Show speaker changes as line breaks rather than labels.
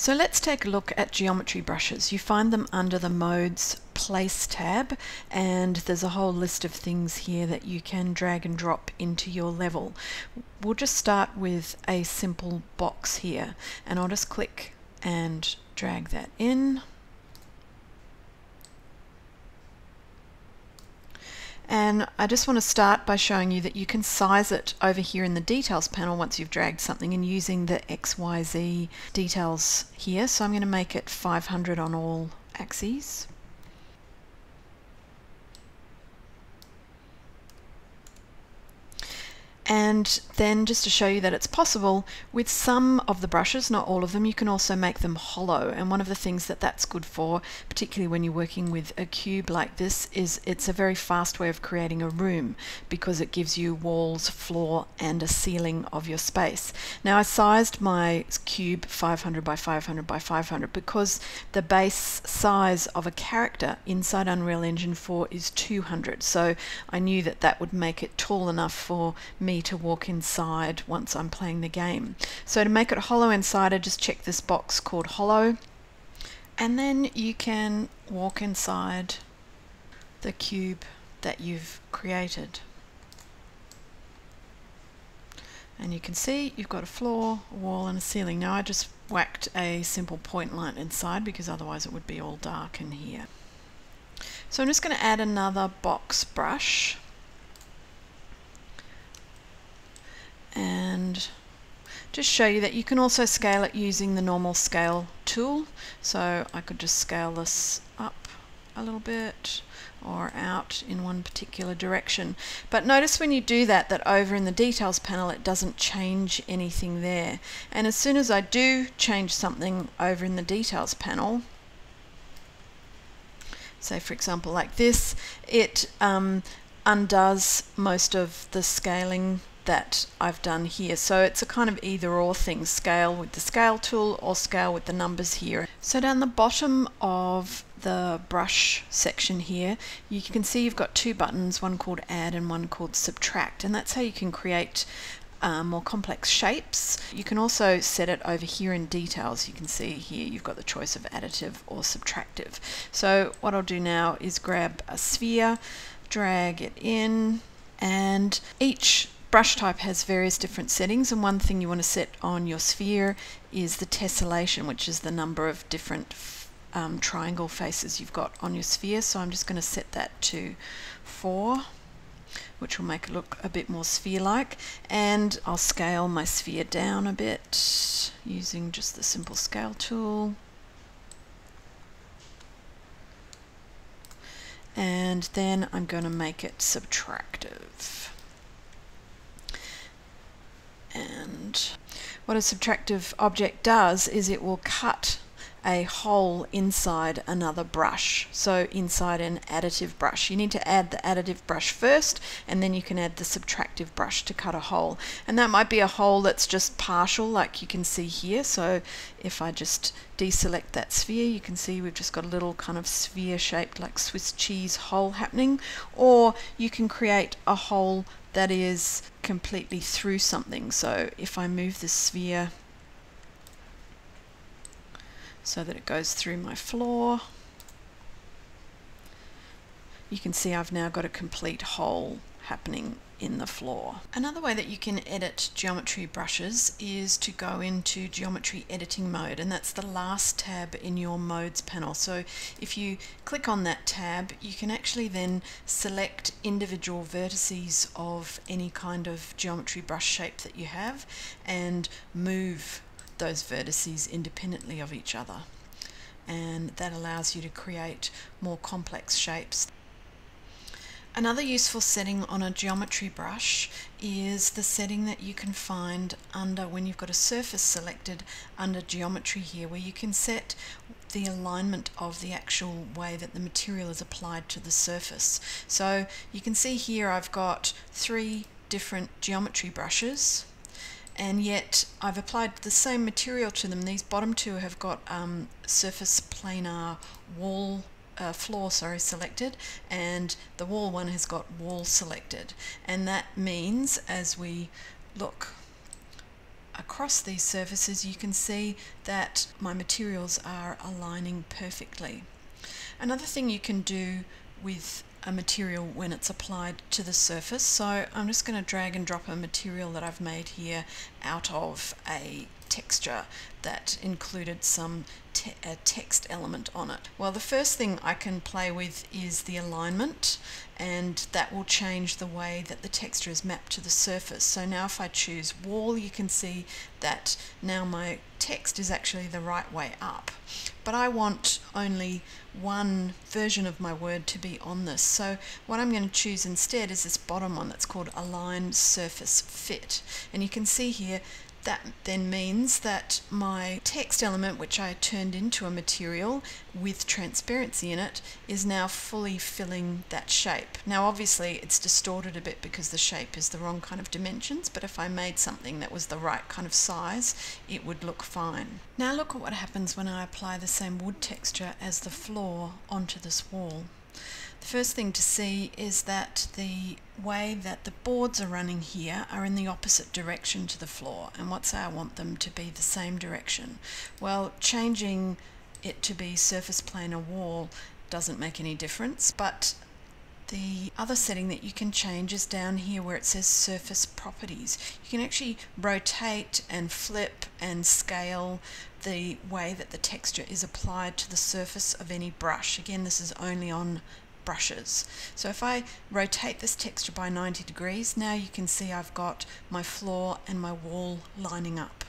So let's take a look at geometry brushes. You find them under the Modes Place tab and there's a whole list of things here that you can drag and drop into your level. We'll just start with a simple box here and I'll just click and drag that in. And I just want to start by showing you that you can size it over here in the details panel once you've dragged something and using the XYZ details here. So I'm going to make it 500 on all axes. And then just to show you that it's possible, with some of the brushes, not all of them, you can also make them hollow. And one of the things that that's good for, particularly when you're working with a cube like this, is it's a very fast way of creating a room because it gives you walls, floor, and a ceiling of your space. Now I sized my cube 500 by 500 by 500 because the base size of a character inside Unreal Engine 4 is 200. So I knew that that would make it tall enough for me to walk inside once I'm playing the game. So to make it hollow inside I just check this box called hollow and then you can walk inside the cube that you've created. And you can see you've got a floor, a wall and a ceiling. Now I just whacked a simple point light inside because otherwise it would be all dark in here. So I'm just going to add another box brush and just show you that you can also scale it using the normal scale tool. So I could just scale this up a little bit or out in one particular direction. But notice when you do that, that over in the details panel, it doesn't change anything there. And as soon as I do change something over in the details panel, say for example like this, it um, undoes most of the scaling that I've done here. So it's a kind of either or thing, scale with the scale tool or scale with the numbers here. So down the bottom of the brush section here, you can see you've got two buttons, one called add and one called subtract. And that's how you can create um, more complex shapes. You can also set it over here in details. You can see here you've got the choice of additive or subtractive. So what I'll do now is grab a sphere, drag it in, and each brush type has various different settings and one thing you want to set on your sphere is the tessellation which is the number of different um, triangle faces you've got on your sphere. So I'm just going to set that to 4 which will make it look a bit more sphere-like. And I'll scale my sphere down a bit using just the simple scale tool. And then I'm going to make it subtractive and what a subtractive object does is it will cut a hole inside another brush. So inside an additive brush. You need to add the additive brush first and then you can add the subtractive brush to cut a hole. And that might be a hole that's just partial like you can see here. So if I just deselect that sphere you can see we've just got a little kind of sphere shaped like Swiss cheese hole happening. Or you can create a hole that is completely through something. So if I move the sphere so that it goes through my floor, you can see I've now got a complete hole happening in the floor. Another way that you can edit geometry brushes is to go into geometry editing mode and that's the last tab in your modes panel. So if you click on that tab you can actually then select individual vertices of any kind of geometry brush shape that you have and move those vertices independently of each other and that allows you to create more complex shapes Another useful setting on a geometry brush is the setting that you can find under when you've got a surface selected under geometry here where you can set the alignment of the actual way that the material is applied to the surface. So you can see here I've got three different geometry brushes and yet I've applied the same material to them. These bottom two have got um, surface planar wall uh, floor sorry selected and the wall one has got wall selected and that means as we look across these surfaces you can see that my materials are aligning perfectly. Another thing you can do with a material when it's applied to the surface. So I'm just going to drag and drop a material that I've made here out of a texture that included some te text element on it. Well the first thing I can play with is the alignment and that will change the way that the texture is mapped to the surface. So now if I choose wall you can see that now my text is actually the right way up. But I want only one version of my word to be on this. So what I'm going to choose instead is this bottom one that's called Align Surface Fit. And you can see here that then means that my text element, which I turned into a material with transparency in it, is now fully filling that shape. Now obviously it's distorted a bit because the shape is the wrong kind of dimensions, but if I made something that was the right kind of size, it would look fine. Now look at what happens when I apply the same wood texture as the floor onto this wall. The first thing to see is that the way that the boards are running here are in the opposite direction to the floor and what say I want them to be the same direction. Well changing it to be surface plane or wall doesn't make any difference but the other setting that you can change is down here where it says surface properties. You can actually rotate and flip and scale the way that the texture is applied to the surface of any brush. Again, this is only on brushes. So if I rotate this texture by 90 degrees, now you can see I've got my floor and my wall lining up.